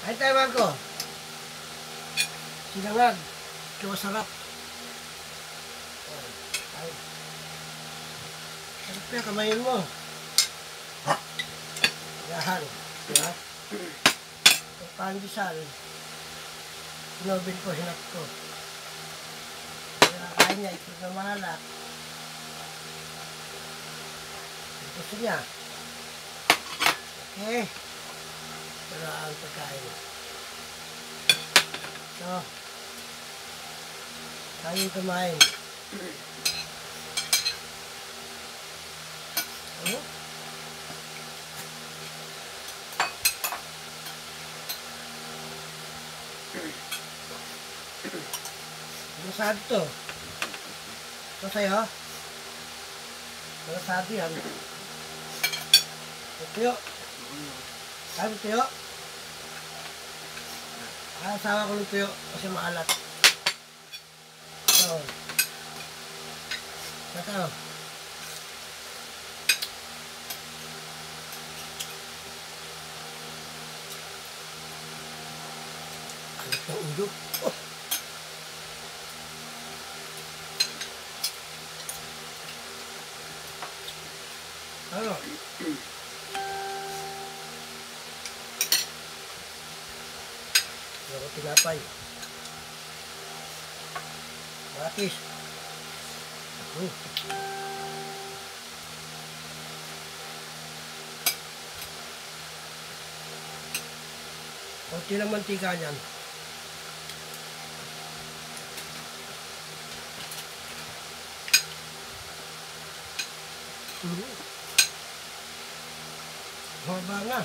Ay, tayo ko. Sinangag. Ito masarap. Sarap na, kamayin mo. Yahan. Diba? Ang pandesal. Sinobin ko, hinap ko. Kinakain niya, ito na mahalak. Gusto niya. Okay. Pero ang pagkain. So, tayo kumain. Oh? Ano sabi to? Ito sa'yo? Ano sabi yan? Tuyo. Sabi tuyo. Ay, asawa ko ng tuyo kasi maalat. So, Ito. Alat ng ulo. Oh. Ano? Ako tinapay. Batis. Uh. Kunti lang mantika niyan. Mm. Haba nga.